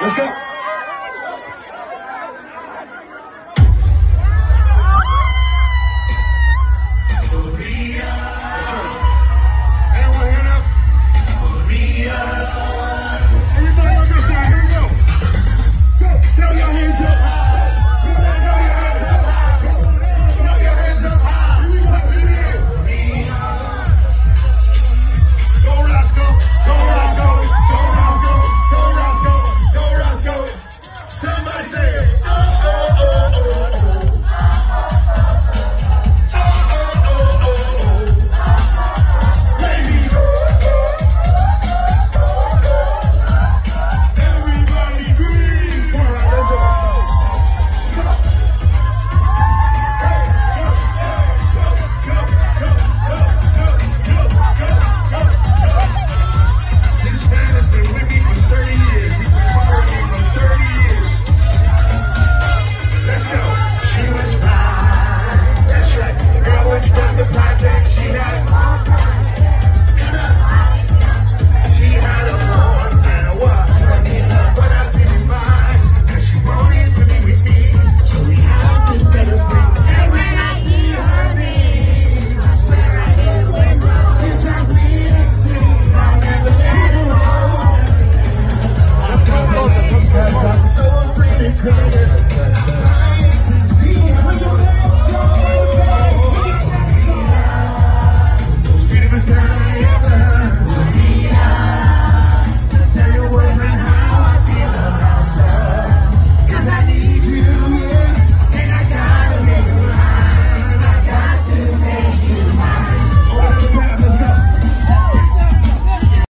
Let's go. Let's.